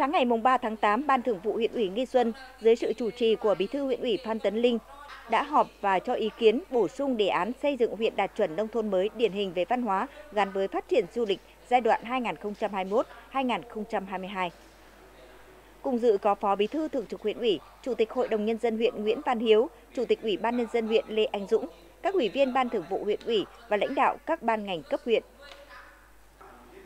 Sáng ngày 3 tháng 8, Ban Thường vụ huyện ủy Nghi Xuân dưới sự chủ trì của Bí thư huyện ủy Phan Tấn Linh đã họp và cho ý kiến bổ sung đề án xây dựng huyện đạt chuẩn nông thôn mới điển hình về văn hóa gắn với phát triển du lịch giai đoạn 2021-2022. Cùng dự có Phó Bí thư Thường trực huyện ủy, Chủ tịch Hội đồng nhân dân huyện Nguyễn Văn Hiếu, Chủ tịch Ủy ban nhân dân huyện Lê Anh Dũng, các ủy viên Ban Thường vụ huyện ủy và lãnh đạo các ban ngành cấp huyện.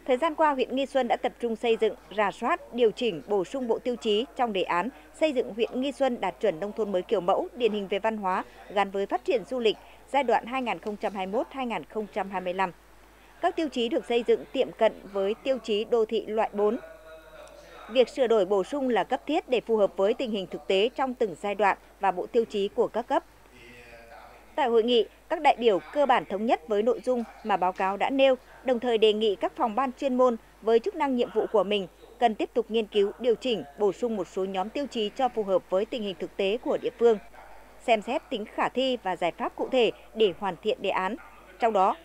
Thời gian qua, huyện Nghi Xuân đã tập trung xây dựng, rà soát, điều chỉnh, bổ sung bộ tiêu chí trong đề án xây dựng huyện Nghi Xuân đạt chuẩn nông thôn mới kiểu mẫu, điển hình về văn hóa gắn với phát triển du lịch giai đoạn 2021-2025. Các tiêu chí được xây dựng tiệm cận với tiêu chí đô thị loại 4. Việc sửa đổi bổ sung là cấp thiết để phù hợp với tình hình thực tế trong từng giai đoạn và bộ tiêu chí của các cấp. Tại hội nghị, các đại biểu cơ bản thống nhất với nội dung mà báo cáo đã nêu, đồng thời đề nghị các phòng ban chuyên môn với chức năng nhiệm vụ của mình cần tiếp tục nghiên cứu, điều chỉnh, bổ sung một số nhóm tiêu chí cho phù hợp với tình hình thực tế của địa phương, xem xét tính khả thi và giải pháp cụ thể để hoàn thiện đề án. Trong đó,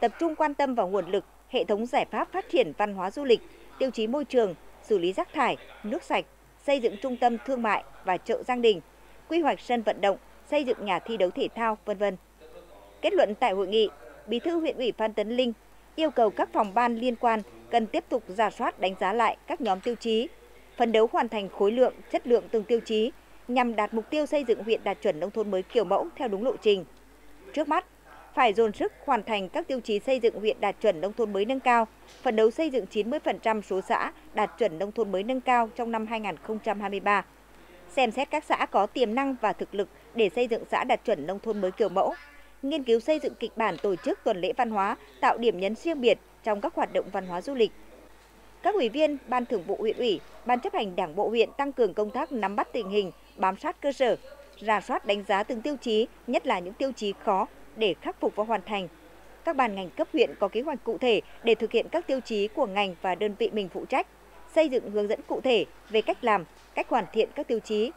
tập trung quan tâm vào nguồn lực, hệ thống giải pháp phát triển văn hóa du lịch, tiêu chí môi trường, xử lý rác thải, nước sạch, xây dựng trung tâm thương mại và chợ Giang Đình, quy hoạch sân vận động, xây dựng nhà thi đấu thể thao, vân vân. Kết luận tại hội nghị, Bí thư huyện ủy Phan Tấn Linh yêu cầu các phòng ban liên quan cần tiếp tục giả soát đánh giá lại các nhóm tiêu chí, phấn đấu hoàn thành khối lượng, chất lượng từng tiêu chí nhằm đạt mục tiêu xây dựng huyện đạt chuẩn nông thôn mới kiểu mẫu theo đúng lộ trình. Trước mắt, phải dồn sức hoàn thành các tiêu chí xây dựng huyện đạt chuẩn nông thôn mới nâng cao, phấn đấu xây dựng 90% số xã đạt chuẩn nông thôn mới nâng cao trong năm 2023. Xem xét các xã có tiềm năng và thực lực để xây dựng xã đạt chuẩn nông thôn mới kiểu mẫu, nghiên cứu xây dựng kịch bản tổ chức tuần lễ văn hóa, tạo điểm nhấn riêng biệt trong các hoạt động văn hóa du lịch. Các ủy viên Ban Thường vụ huyện ủy, Ban chấp hành Đảng bộ huyện tăng cường công tác nắm bắt tình hình, bám sát cơ sở, rà soát đánh giá từng tiêu chí, nhất là những tiêu chí khó để khắc phục và hoàn thành. Các ban ngành cấp huyện có kế hoạch cụ thể để thực hiện các tiêu chí của ngành và đơn vị mình phụ trách, xây dựng hướng dẫn cụ thể về cách làm, cách hoàn thiện các tiêu chí.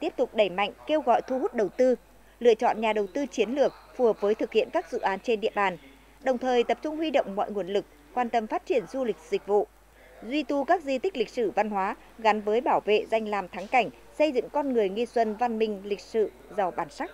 Tiếp tục đẩy mạnh kêu gọi thu hút đầu tư, lựa chọn nhà đầu tư chiến lược phù hợp với thực hiện các dự án trên địa bàn, đồng thời tập trung huy động mọi nguồn lực, quan tâm phát triển du lịch dịch vụ, duy tu các di tích lịch sử văn hóa gắn với bảo vệ danh làm thắng cảnh, xây dựng con người nghi xuân văn minh lịch sự giàu bản sắc.